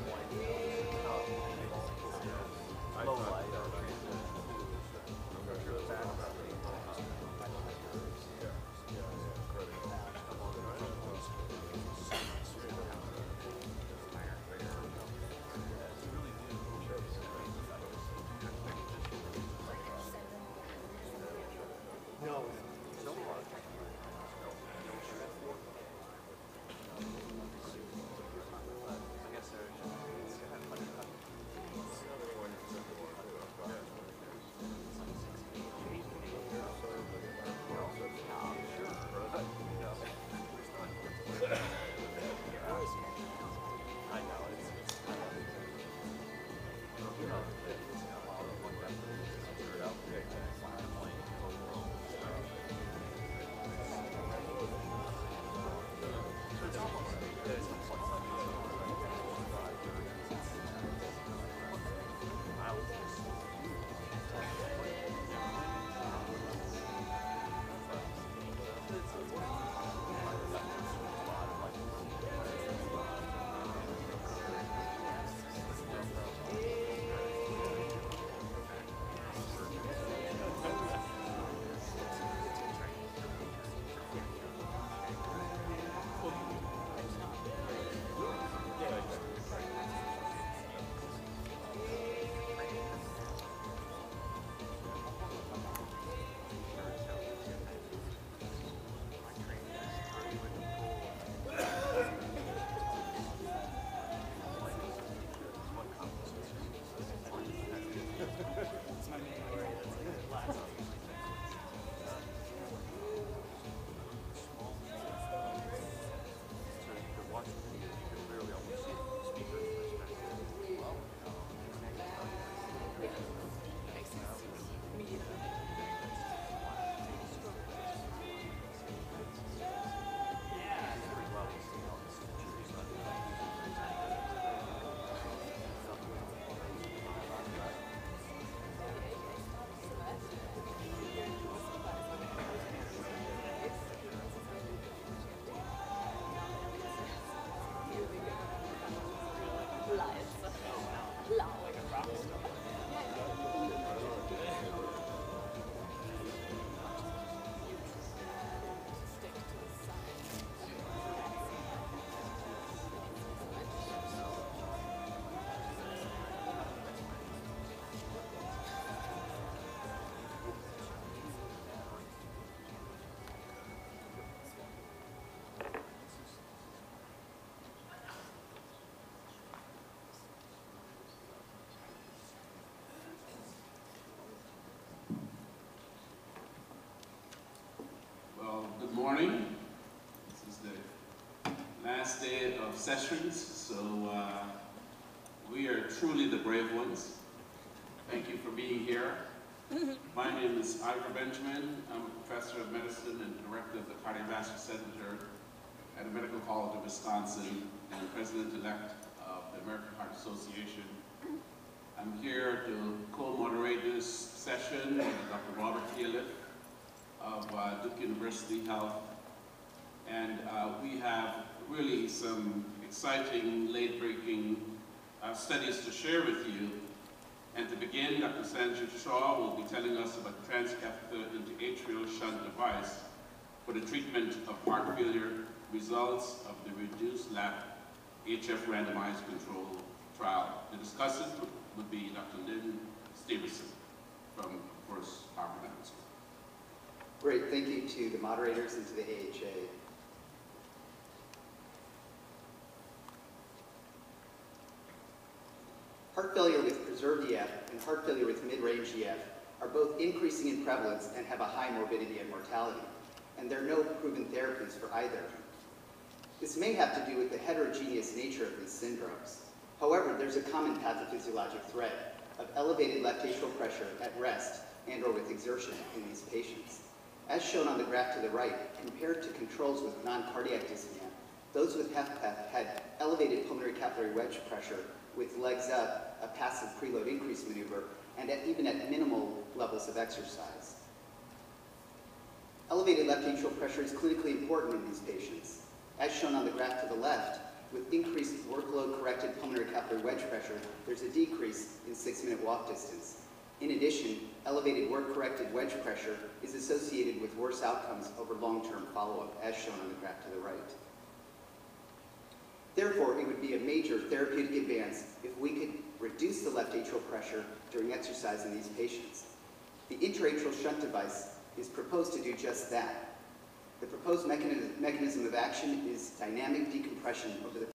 one. Good morning. This is the last day of sessions, so uh, we are truly the brave ones. Thank you for being here. My name is Ivor Benjamin. I'm a professor of medicine and director of the Cardiovascular Center at the Medical College of Wisconsin and president-elect of the American Heart Association. I'm here to co-moderate this session with Dr. Robert Califf, of uh, Duke University Health. And uh, we have really some exciting, late-breaking uh, studies to share with you. And to begin, Dr. Sanjay Shah will be telling us about the transcatheter intra-atrial shunt device for the treatment of heart failure, results of the reduced lap HF randomized control trial. The discussant would be Dr. Lynne Stevenson Great, thank you to the moderators and to the AHA. Heart failure with preserved EF and heart failure with mid-range EF are both increasing in prevalence and have a high morbidity and mortality, and there are no proven therapies for either. This may have to do with the heterogeneous nature of these syndromes. However, there's a common pathophysiologic thread of elevated left atrial pressure at rest and or with exertion in these patients. As shown on the graph to the right, compared to controls with non-cardiac dyspnea, those with HFpEF had elevated pulmonary capillary wedge pressure with legs up, a passive preload increase maneuver, and at, even at minimal levels of exercise. Elevated left atrial pressure is clinically important in these patients. As shown on the graph to the left, with increased workload-corrected pulmonary capillary wedge pressure, there's a decrease in six-minute walk distance. In addition, elevated work-corrected wedge pressure is associated with worse outcomes over long-term follow-up, as shown on the graph to the right. Therefore, it would be a major therapeutic advance if we could reduce the left atrial pressure during exercise in these patients. The intraatrial shunt device is proposed to do just that. The proposed mechanism, mechanism of action is dynamic decompression over the